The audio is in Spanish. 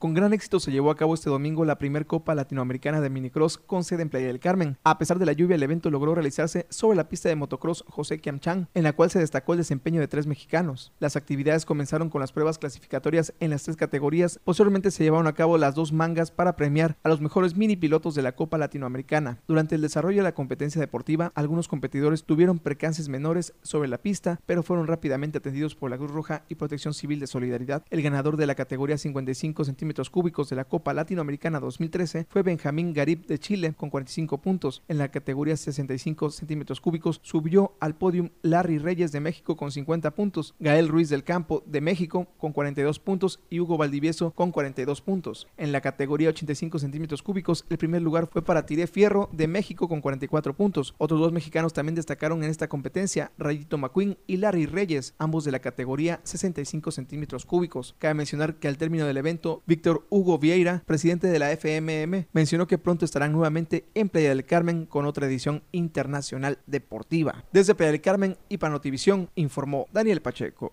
Con gran éxito se llevó a cabo este domingo la primer Copa Latinoamericana de Minicross con sede en Playa del Carmen. A pesar de la lluvia, el evento logró realizarse sobre la pista de motocross José Kiamchang, en la cual se destacó el desempeño de tres mexicanos. Las actividades comenzaron con las pruebas clasificatorias en las tres categorías. Posteriormente se llevaron a cabo las dos mangas para premiar a los mejores mini pilotos de la Copa Latinoamericana. Durante el desarrollo de la competencia deportiva, algunos competidores tuvieron percances menores sobre la pista, pero fueron rápidamente atendidos por la Cruz Roja y Protección Civil de Solidaridad. El ganador de la categoría 55 centímetros cúbicos de la Copa Latinoamericana 2013 fue Benjamín Garib de Chile con 45 puntos. En la categoría 65 centímetros cúbicos subió al podium Larry Reyes de México con 50 puntos, Gael Ruiz del Campo de México con 42 puntos y Hugo Valdivieso con 42 puntos. En la categoría 85 centímetros cúbicos, el primer lugar fue para Tiré Fierro de México con 44 puntos. Otros dos mexicanos también destacaron en esta competencia, Rayito McQueen y Larry Reyes, ambos de la categoría 65 centímetros cúbicos. Cabe mencionar que al término del evento, Víctor Hugo Vieira, presidente de la FMM, mencionó que pronto estarán nuevamente en Playa del Carmen con otra edición internacional deportiva. Desde Playa del Carmen y Panotivisión informó Daniel Pacheco.